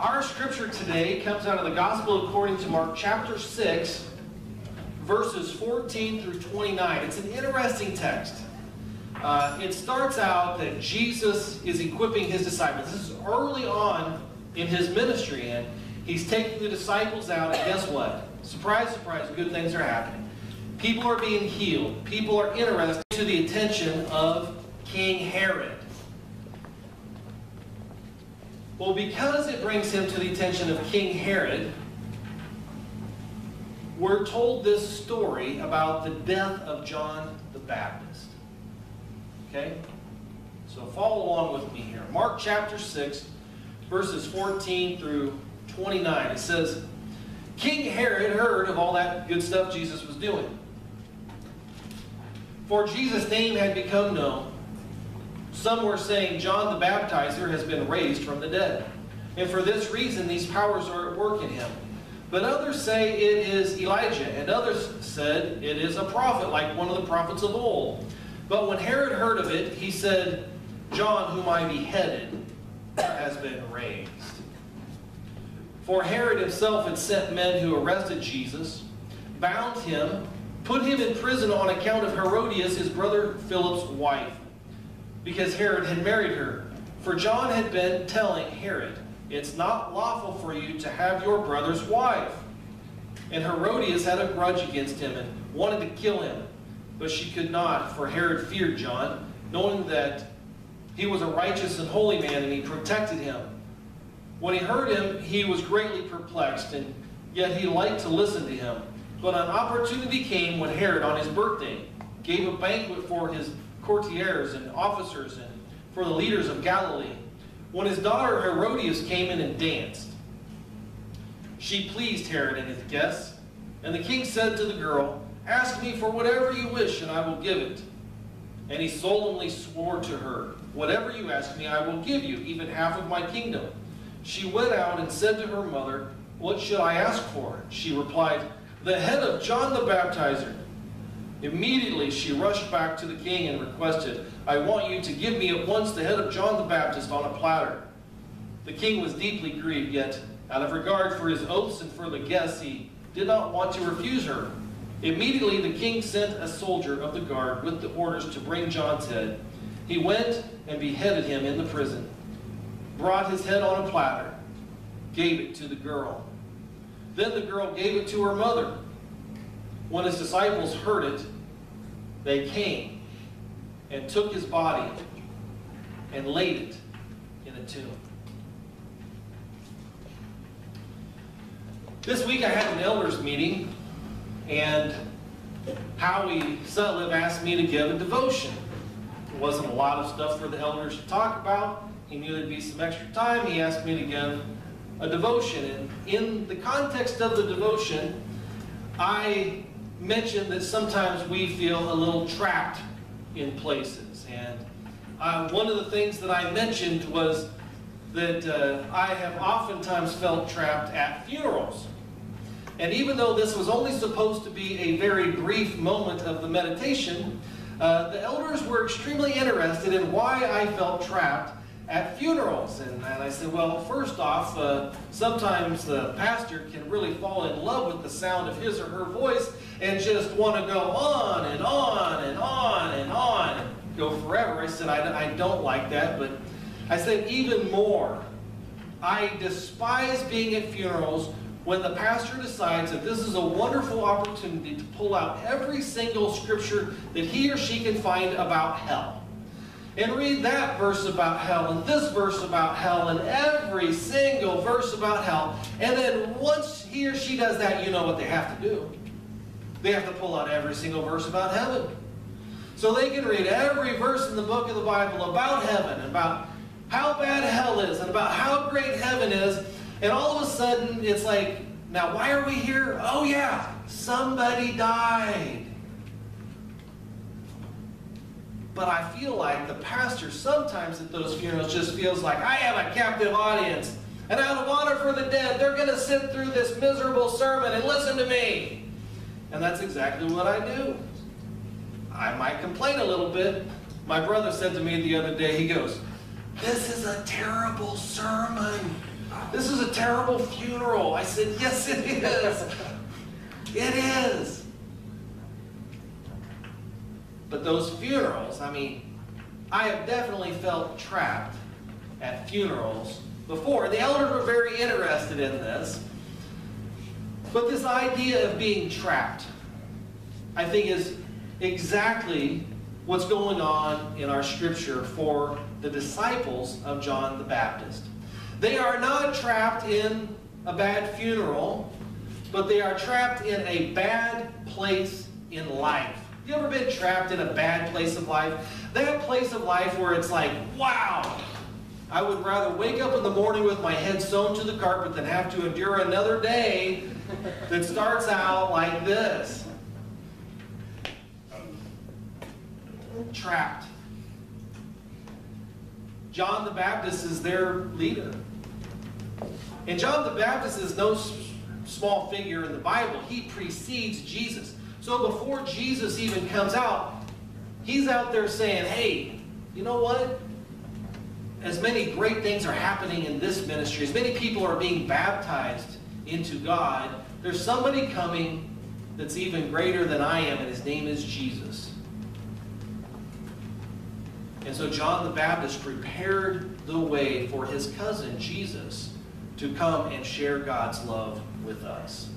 Our scripture today comes out of the Gospel according to Mark chapter 6, verses 14 through 29. It's an interesting text. Uh, it starts out that Jesus is equipping his disciples. This is early on in his ministry, and he's taking the disciples out, and guess what? Surprise, surprise, good things are happening. People are being healed. People are interested to the attention of King Herod. Well, because it brings him to the attention of King Herod, we're told this story about the death of John the Baptist. Okay? So follow along with me here. Mark chapter 6, verses 14 through 29. It says, King Herod heard of all that good stuff Jesus was doing. For Jesus' name had become known, some were saying John the Baptizer has been raised from the dead. And for this reason, these powers are at work in him. But others say it is Elijah, and others said it is a prophet, like one of the prophets of old. But when Herod heard of it, he said, John, whom I beheaded, has been raised. For Herod himself had sent men who arrested Jesus, bound him, put him in prison on account of Herodias, his brother Philip's wife, because Herod had married her. For John had been telling Herod, It's not lawful for you to have your brother's wife. And Herodias had a grudge against him and wanted to kill him. But she could not, for Herod feared John, knowing that he was a righteous and holy man, and he protected him. When he heard him, he was greatly perplexed, and yet he liked to listen to him. But an opportunity came when Herod, on his birthday, gave a banquet for his courtiers and officers and for the leaders of Galilee. When his daughter Herodias came in and danced, she pleased Herod and his guests. And the king said to the girl, Ask me for whatever you wish, and I will give it. And he solemnly swore to her, Whatever you ask me, I will give you, even half of my kingdom. She went out and said to her mother, What should I ask for? She replied, The head of John the Baptizer. Immediately she rushed back to the king and requested, I want you to give me at once the head of John the Baptist on a platter. The king was deeply grieved, yet out of regard for his oaths and for the guests, he did not want to refuse her. Immediately the king sent a soldier of the guard with the orders to bring John's head. He went and beheaded him in the prison, brought his head on a platter, gave it to the girl. Then the girl gave it to her mother. When his disciples heard it, they came and took his body and laid it in a tomb. This week I had an elders meeting, and Howie Sutliff asked me to give a devotion. There wasn't a lot of stuff for the elders to talk about. He knew there'd be some extra time. He asked me to give a devotion. And in the context of the devotion, I mentioned that sometimes we feel a little trapped in places. And uh, one of the things that I mentioned was that uh, I have oftentimes felt trapped at funerals. And even though this was only supposed to be a very brief moment of the meditation, uh, the elders were extremely interested in why I felt trapped at funerals. And, and I said, well, first off, uh, sometimes the pastor can really fall in love with the sound of his or her voice and just want to go on and on and on and on go forever. I said, I, I don't like that, but I said, even more, I despise being at funerals when the pastor decides that this is a wonderful opportunity to pull out every single scripture that he or she can find about hell. And read that verse about hell, and this verse about hell, and every single verse about hell. And then once he or she does that, you know what they have to do. They have to pull out every single verse about heaven. So they can read every verse in the book of the Bible about heaven, about how bad hell is, and about how great heaven is, and all of a sudden, it's like, now why are we here? Oh yeah, somebody died. But I feel like the pastor sometimes at those funerals just feels like, I have a captive audience. And out of honor for the dead, they're going to sit through this miserable sermon and listen to me. And that's exactly what I do. I might complain a little bit. My brother said to me the other day, he goes, This is a terrible sermon. This is a terrible funeral. I said, Yes, it is. It is. But those funerals, I mean, I have definitely felt trapped at funerals before. The elders were very interested in this. But this idea of being trapped, I think, is exactly what's going on in our scripture for the disciples of John the Baptist. They are not trapped in a bad funeral, but they are trapped in a bad place in life. You ever been trapped in a bad place of life? That place of life where it's like, wow, I would rather wake up in the morning with my head sewn to the carpet than have to endure another day that starts out like this. Trapped. John the Baptist is their leader. And John the Baptist is no small figure in the Bible. He precedes Jesus. So before Jesus even comes out, he's out there saying, hey, you know what? As many great things are happening in this ministry, as many people are being baptized into God, there's somebody coming that's even greater than I am, and his name is Jesus. And so John the Baptist prepared the way for his cousin, Jesus, to come and share God's love with us.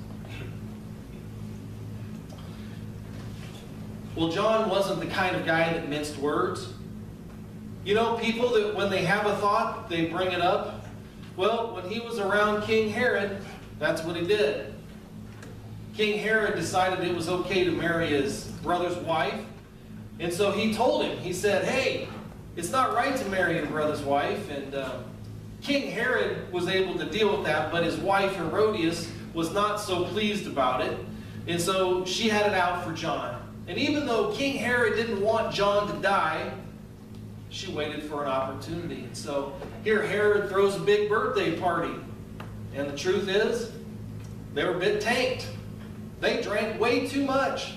Well, John wasn't the kind of guy that minced words. You know, people that when they have a thought, they bring it up. Well, when he was around King Herod, that's what he did. King Herod decided it was okay to marry his brother's wife. And so he told him, he said, hey, it's not right to marry your brother's wife. And um, King Herod was able to deal with that, but his wife Herodias was not so pleased about it. And so she had it out for John. And even though King Herod didn't want John to die, she waited for an opportunity. And so here Herod throws a big birthday party. And the truth is, they were a bit tanked. They drank way too much.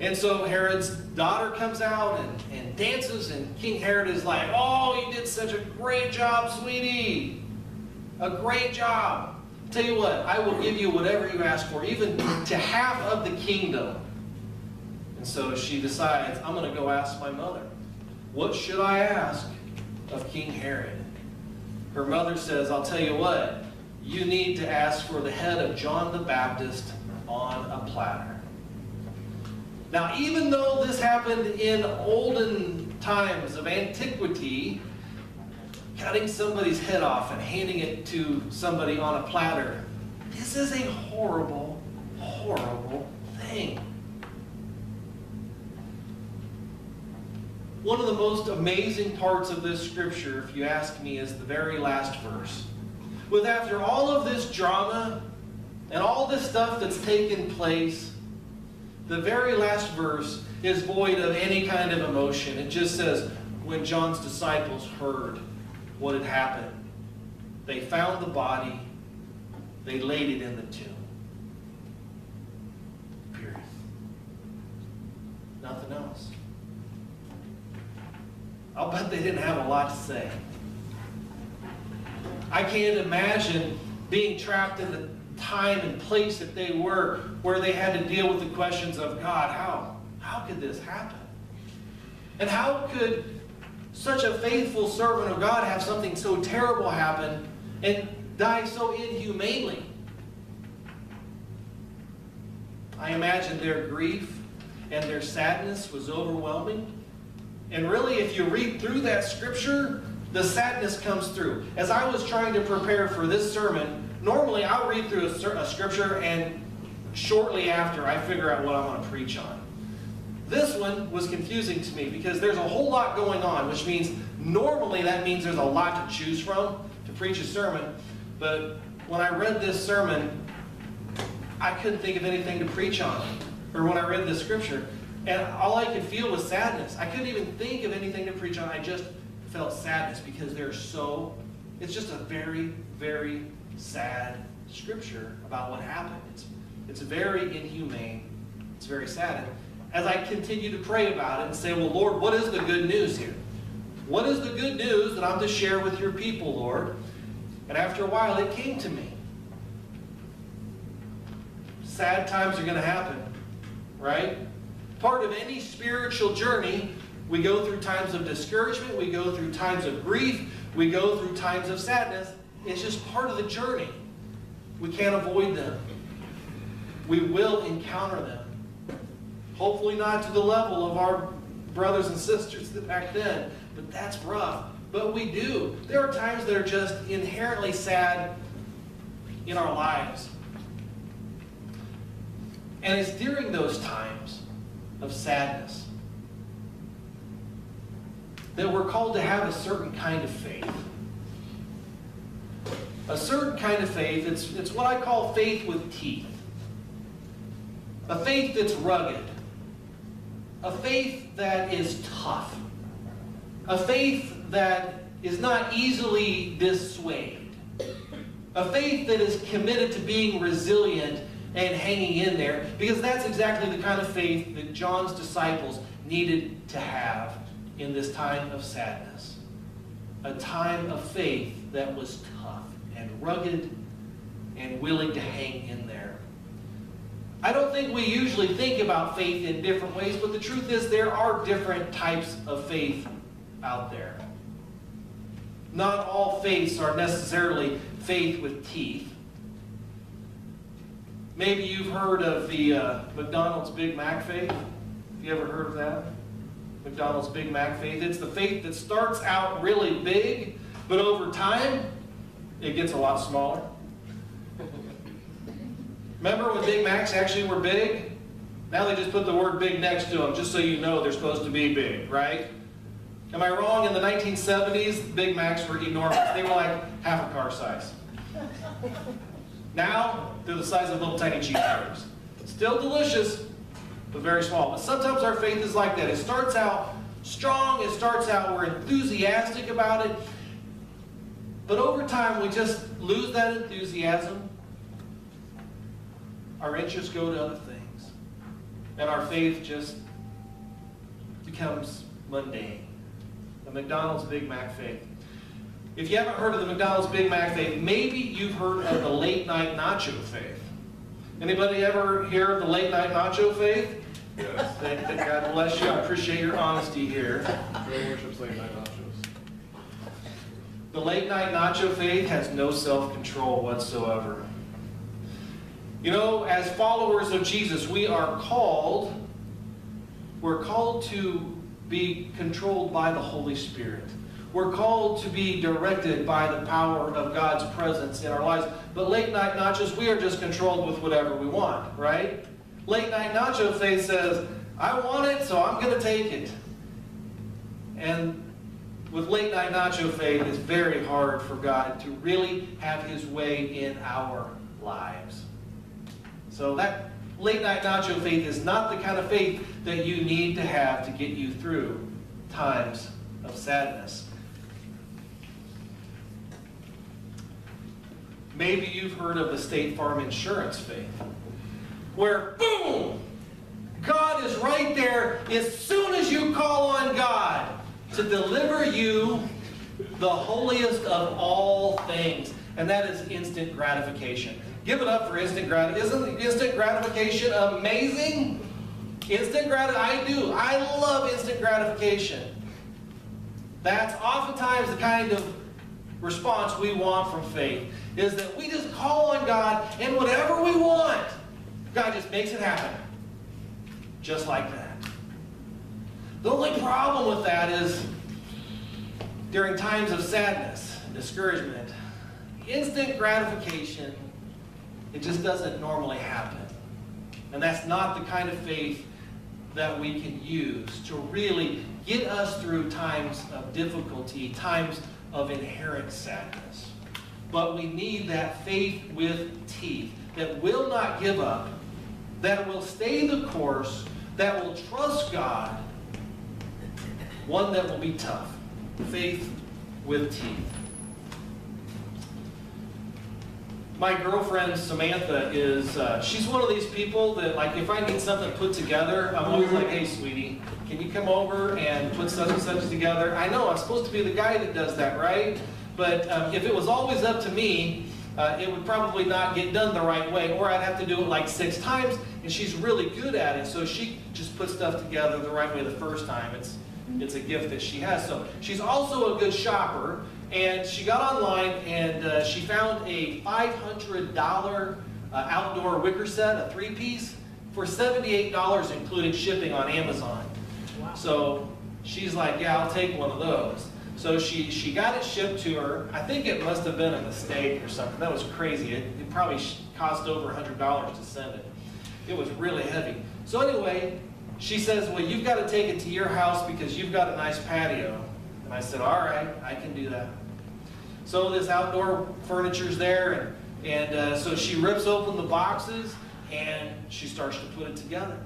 And so Herod's daughter comes out and, and dances, and King Herod is like, Oh, you did such a great job, sweetie. A great job. Tell you what, I will give you whatever you ask for, even to half of the kingdom. And so she decides, I'm going to go ask my mother. What should I ask of King Herod? Her mother says, I'll tell you what, you need to ask for the head of John the Baptist on a platter. Now, even though this happened in olden times of antiquity, cutting somebody's head off and handing it to somebody on a platter, this is a horrible, horrible thing. One of the most amazing parts of this scripture, if you ask me, is the very last verse. With after all of this drama and all this stuff that's taken place, the very last verse is void of any kind of emotion. It just says, when John's disciples heard what had happened, they found the body, they laid it in the tomb. Period. Nothing else. I'll bet they didn't have a lot to say. I can't imagine being trapped in the time and place that they were where they had to deal with the questions of God, how? How could this happen? And how could such a faithful servant of God have something so terrible happen and die so inhumanely? I imagine their grief and their sadness was overwhelming. And really, if you read through that scripture, the sadness comes through. As I was trying to prepare for this sermon, normally I'll read through a, a scripture and shortly after I figure out what I want to preach on. This one was confusing to me because there's a whole lot going on, which means normally that means there's a lot to choose from to preach a sermon. But when I read this sermon, I couldn't think of anything to preach on. Or when I read this scripture, and all I could feel was sadness. I couldn't even think of anything to preach on. I just felt sadness because there's so, it's just a very, very sad scripture about what happened. It's, it's very inhumane. It's very sad. as I continue to pray about it and say, well, Lord, what is the good news here? What is the good news that I'm to share with your people, Lord? And after a while, it came to me. Sad times are going to happen, right? Part of any spiritual journey, we go through times of discouragement, we go through times of grief, we go through times of sadness. It's just part of the journey. We can't avoid them. We will encounter them. Hopefully not to the level of our brothers and sisters back then, but that's rough. But we do. There are times that are just inherently sad in our lives. And it's during those times of sadness that we're called to have a certain kind of faith. A certain kind of faith, it's, it's what I call faith with teeth. A faith that's rugged. A faith that is tough. A faith that is not easily dissuaded. A faith that is committed to being resilient and hanging in there, because that's exactly the kind of faith that John's disciples needed to have in this time of sadness. A time of faith that was tough and rugged and willing to hang in there. I don't think we usually think about faith in different ways, but the truth is there are different types of faith out there. Not all faiths are necessarily faith with teeth. Maybe you've heard of the uh, McDonald's Big Mac faith. Have you ever heard of that? McDonald's Big Mac faith. It's the faith that starts out really big, but over time, it gets a lot smaller. Remember when Big Macs actually were big? Now they just put the word big next to them, just so you know they're supposed to be big, right? Am I wrong? In the 1970s, Big Macs were enormous. They were like half a car size. Now, they're the size of little tiny cheeseburgers. Still delicious, but very small. But sometimes our faith is like that. It starts out strong, it starts out, we're enthusiastic about it, but over time we just lose that enthusiasm. Our interests go to other things. And our faith just becomes mundane. The McDonald's Big Mac faith. If you haven't heard of the McDonald's Big Mac faith, maybe you've heard of the late night nacho faith. Anybody ever hear of the late night nacho faith? Yes. Thank God bless you. I appreciate your honesty here. Worships late night nachos. The late night nacho faith has no self-control whatsoever. You know, as followers of Jesus, we are called, we're called to be controlled by the Holy Spirit. We're called to be directed by the power of God's presence in our lives. But late night nachos, we are just controlled with whatever we want, right? Late night nacho faith says, I want it, so I'm going to take it. And with late night nacho faith, it's very hard for God to really have his way in our lives. So that late night nacho faith is not the kind of faith that you need to have to get you through times of sadness. Maybe you've heard of the State Farm insurance faith, where boom, God is right there as soon as you call on God to deliver you the holiest of all things, and that is instant gratification. Give it up for instant gratification. Isn't instant gratification amazing? Instant gratification, I do. I love instant gratification. That's oftentimes the kind of response we want from faith is that we just call on God and whatever we want, God just makes it happen. Just like that. The only problem with that is during times of sadness, discouragement, instant gratification, it just doesn't normally happen. And that's not the kind of faith that we can use to really get us through times of difficulty, times of inherent sadness. But we need that faith with teeth that will not give up, that will stay the course, that will trust God, one that will be tough. Faith with teeth. My girlfriend Samantha is, uh, she's one of these people that, like, if I need something put together, I'm always like, hey, sweetie, can you come over and put such and such together? I know, I'm supposed to be the guy that does that, right? But um, if it was always up to me, uh, it would probably not get done the right way, or I'd have to do it like six times, and she's really good at it, so she just puts stuff together the right way the first time. It's, it's a gift that she has. So she's also a good shopper, and she got online and uh, she found a $500 uh, outdoor wicker set, a three-piece, for $78, including shipping on Amazon. So she's like, yeah, I'll take one of those. So she, she got it shipped to her. I think it must have been a mistake or something. That was crazy. It, it probably cost over $100 to send it. It was really heavy. So anyway, she says, well, you've got to take it to your house because you've got a nice patio. And I said, all right, I can do that. So this outdoor furniture's there, and, and uh, so she rips open the boxes, and she starts to put it together.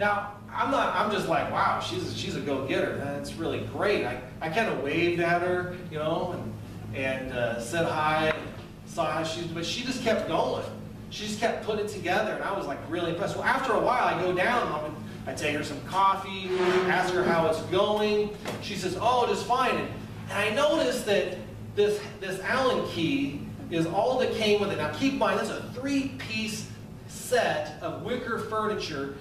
Now, I'm not, I'm just like, wow, she's, a, she's a go-getter. That's really great. I, I kind of waved at her, you know, and, and uh, said hi, saw how she, but she just kept going. She just kept putting it together, and I was like really impressed. Well, after a while, I go down, and I take her some coffee, ask her how it's going. She says, oh, just fine. And, and I noticed that this, this Allen key is all that came with it. Now keep in mind, this is a three-piece set of wicker furniture,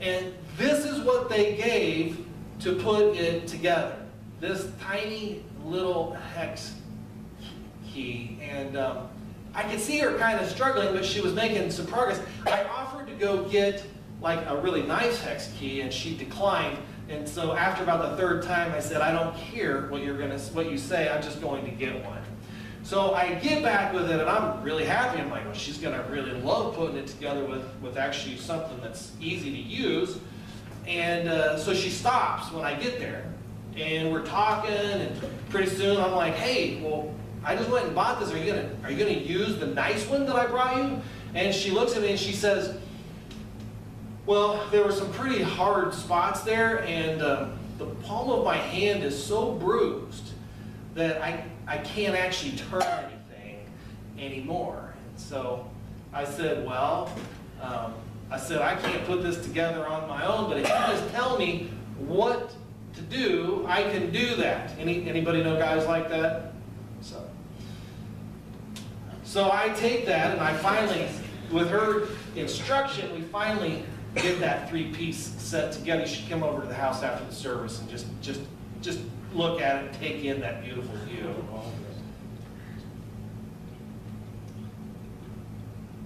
and this is what they gave to put it together. This tiny little hex key. And um, I could see her kind of struggling, but she was making some progress. I offered to go get like a really nice hex key, and she declined. And so after about the third time, I said, I don't care what you're gonna, what you say, I'm just going to get one. So I get back with it, and I'm really happy. I'm like, well, she's gonna really love putting it together with, with actually something that's easy to use. And uh, so she stops when I get there, and we're talking, and pretty soon I'm like, hey, well, I just went and bought this. Are you gonna, are you gonna use the nice one that I brought you? And she looks at me and she says, well, there were some pretty hard spots there, and um, the palm of my hand is so bruised that I, I can't actually turn anything anymore. And so I said, well, um, I said, I can't put this together on my own, but if you just tell me what to do, I can do that. Any, anybody know guys like that? So, so I take that and I finally, with her instruction, we finally get that three-piece set together. She came over to the house after the service and just, just, just look at it, take in that beautiful view.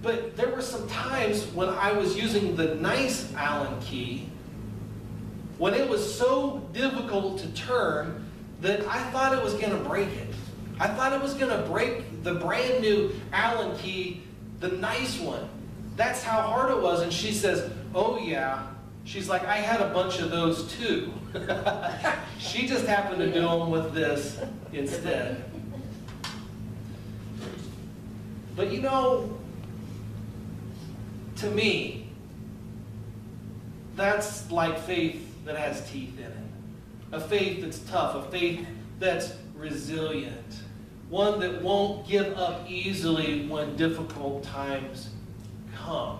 But there were some times when I was using the nice Allen key, when it was so difficult to turn that I thought it was going to break it. I thought it was going to break the brand new Allen key, the nice one. That's how hard it was. And she says, oh yeah. She's like, I had a bunch of those too. she just happened to do them with this instead. But you know, to me, that's like faith that has teeth in it. A faith that's tough, a faith that's resilient, one that won't give up easily when difficult times come.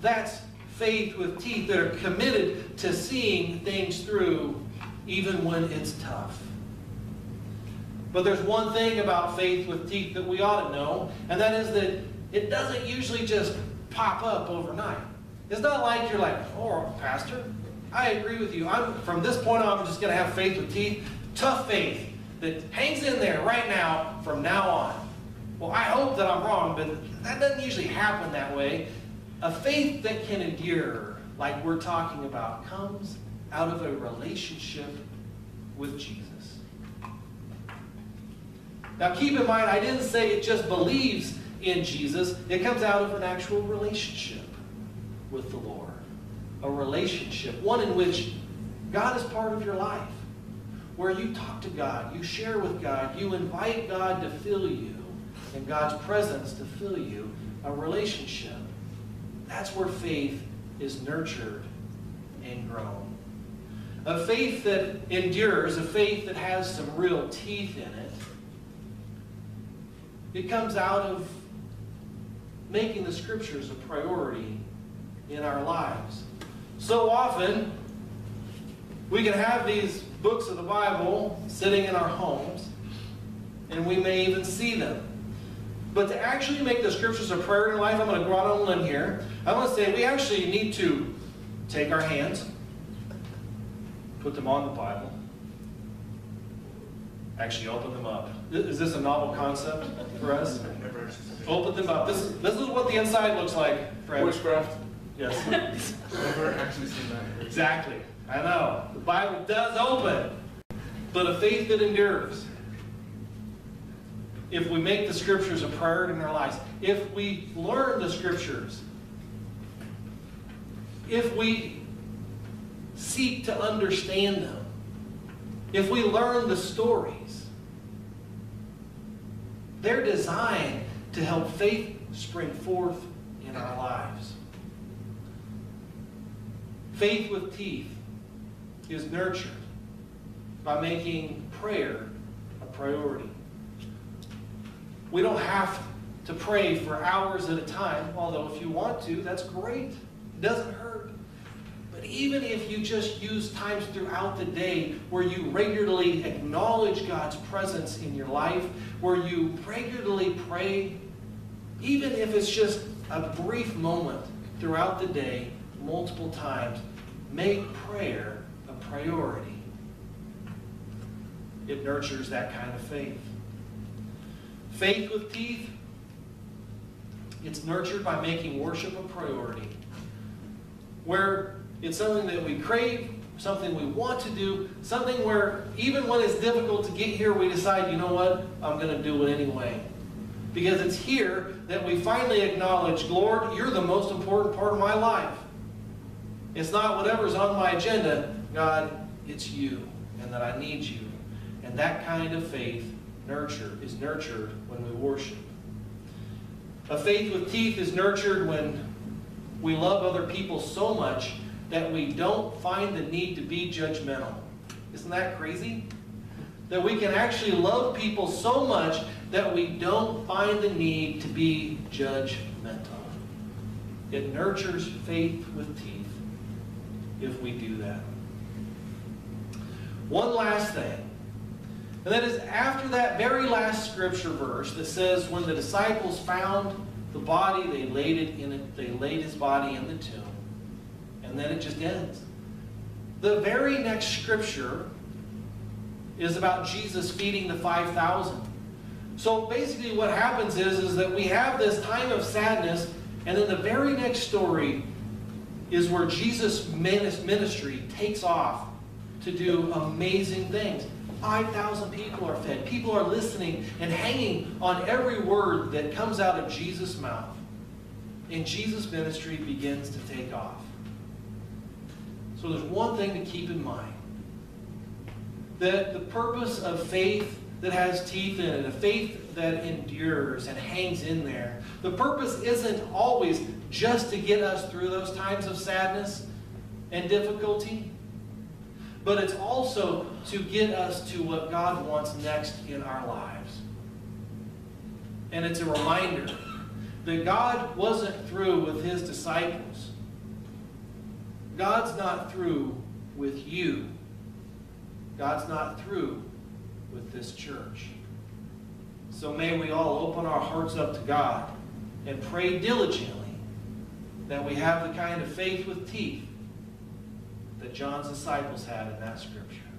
That's faith with teeth that are committed to seeing things through even when it's tough. But there's one thing about faith with teeth that we ought to know, and that is that it doesn't usually just pop up overnight. It's not like you're like, oh, Pastor, I agree with you. I'm From this point on, I'm just going to have faith with teeth. Tough faith that hangs in there right now from now on. Well, I hope that I'm wrong, but that doesn't usually happen that way. A faith that can endure, like we're talking about, comes out of a relationship with Jesus. Now keep in mind, I didn't say it just believes in Jesus. It comes out of an actual relationship with the Lord. A relationship, one in which God is part of your life. Where you talk to God, you share with God, you invite God to fill you, and God's presence to fill you. A relationship. That's where faith is nurtured and grown. A faith that endures, a faith that has some real teeth in it, it comes out of making the scriptures a priority in our lives. So often, we can have these books of the Bible sitting in our homes, and we may even see them. But to actually make the scriptures a prayer in life, I'm going to go out on a limb here. I want to say we actually need to take our hands, put them on the Bible, actually open them up. Is this a novel concept for us? Never, Open them up. This is, this is what the inside looks like, witchcraft. Yes. Never actually seen that. Exactly. I know. The Bible does open, but a faith that endures. If we make the scriptures a priority in our lives, if we learn the scriptures, if we seek to understand them, if we learn the stories, they're designed to help faith spring forth in our lives. Faith with teeth is nurtured by making prayer a priority. We don't have to pray for hours at a time, although if you want to, that's great. Doesn't hurt. But even if you just use times throughout the day where you regularly acknowledge God's presence in your life, where you regularly pray, even if it's just a brief moment throughout the day, multiple times, make prayer a priority. It nurtures that kind of faith. Faith with teeth, it's nurtured by making worship a priority. Where it's something that we crave, something we want to do, something where even when it's difficult to get here, we decide, you know what, I'm going to do it anyway. Because it's here that we finally acknowledge, Lord, you're the most important part of my life. It's not whatever's on my agenda. God, it's you, and that I need you. And that kind of faith nurture is nurtured when we worship. A faith with teeth is nurtured when we love other people so much that we don't find the need to be judgmental. Isn't that crazy? That we can actually love people so much that we don't find the need to be judgmental. It nurtures faith with teeth if we do that. One last thing. And that is after that very last scripture verse that says, when the disciples found the body, they laid it in it, they laid his body in the tomb. And then it just ends. The very next scripture is about Jesus feeding the 5,000. So basically what happens is, is that we have this time of sadness, and then the very next story is where Jesus' ministry takes off to do amazing things. 5,000 people are fed. People are listening and hanging on every word that comes out of Jesus' mouth. And Jesus' ministry begins to take off. So there's one thing to keep in mind. That the purpose of faith that has teeth in it, a faith that endures and hangs in there, the purpose isn't always just to get us through those times of sadness and difficulty. But it's also to get us to what God wants next in our lives. And it's a reminder that God wasn't through with his disciples. God's not through with you. God's not through with this church. So may we all open our hearts up to God and pray diligently that we have the kind of faith with teeth that John's disciples had in that scripture.